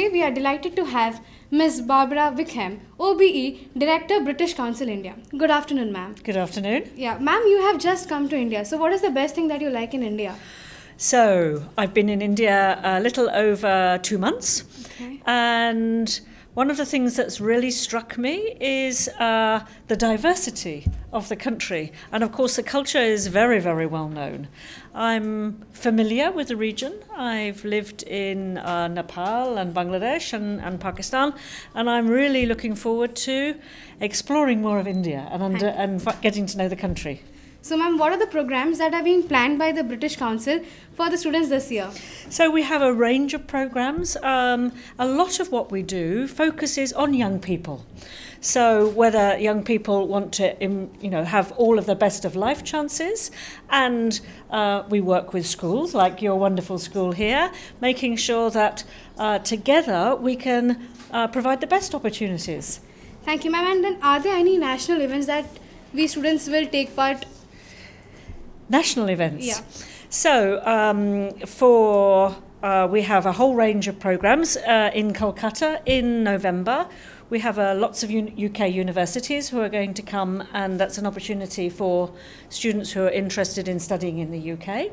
today we are delighted to have Ms. Barbara Wickham, OBE, Director, British Council India. Good afternoon, ma'am. Good afternoon. Yeah, ma'am, you have just come to India. So, what is the best thing that you like in India? So, I've been in India a little over two months, Okay. and one of the things that's really struck me is uh, the diversity of the country. And of course, the culture is very, very well known. I'm familiar with the region. I've lived in uh, Nepal and Bangladesh and, and Pakistan, and I'm really looking forward to exploring more of India and, under, and getting to know the country. So, ma'am, what are the programs that are being planned by the British Council for the students this year? So we have a range of programs. Um, a lot of what we do focuses on young people. So whether young people want to, you know, have all of the best of life chances, and uh, we work with schools like your wonderful school here, making sure that uh, together we can uh, provide the best opportunities. Thank you, ma'am. And then, are there any national events that we students will take part? National events. Yeah. So um, for uh, we have a whole range of programs uh, in Kolkata in November. We have uh, lots of un- UK universities who are going to come, and that's an opportunity for students who are interested in studying in the UK.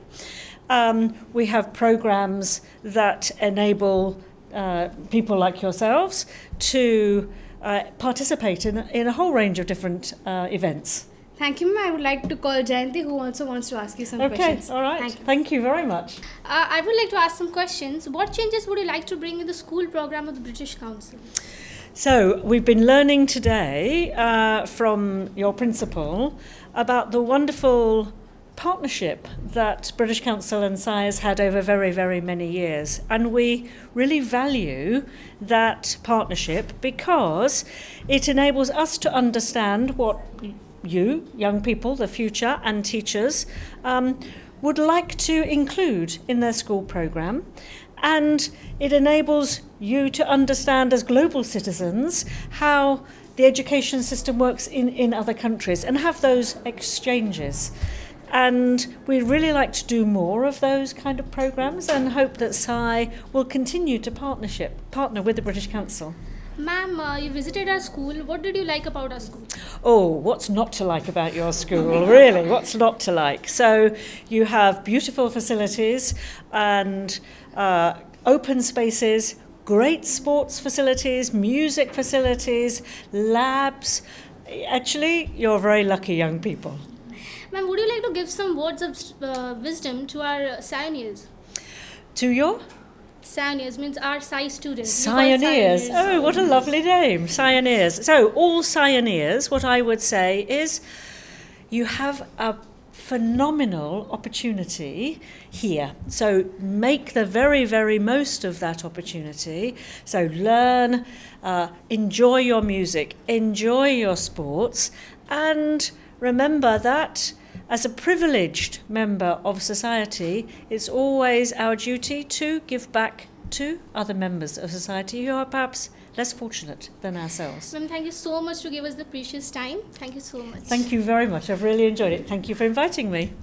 Um, we have programs that enable uh, people like yourselves to uh, participate in, in a whole range of different uh, events. Thank you, ma'am. I would like to call Jayanti, who also wants to ask you some Okay, questions. all right. Thank you. Thank you very much. Uh, I would like to ask some questions. What changes would you like to bring in the school program of the British Council? So, we've been learning today uh, from your principal about the wonderful partnership that British Council and SAI has had over very, very many years. And we really value that partnership because it enables us to understand what you, young people, the future, and teachers um, would like to include in their school programme. And it enables you to understand, as global citizens, how the education system works in, in other countries and have those exchanges. And we'd really like to do more of those kind of programmes and hope that SAI will continue to partnership, partner with the British Council. Ma'am, uh, you visited our school. What did you like about our school? Oh, what's not to like about your school? Really, what's not to like? So, you have beautiful facilities and uh, open spaces, great sports facilities, music facilities, labs. Actually, you're very lucky young people. Ma'am, would you like to give some words of uh, wisdom to our SAIoneers? To your SAIoneers means our SAI students. We call Pioneers. SAIoneers. Oh, what a lovely name. Pioneers. So, all pioneers, what I would say is you have a phenomenal opportunity here. So, make the very, very most of that opportunity. So, learn, uh, enjoy your music, enjoy your sports, and remember that. As a privileged member of society, it's always our duty to give back to other members of society who are perhaps less fortunate than ourselves. Ma'am, thank you so much to give us the precious time. Thank you so much. Thank you very much. I've really enjoyed it. Thank you for inviting me.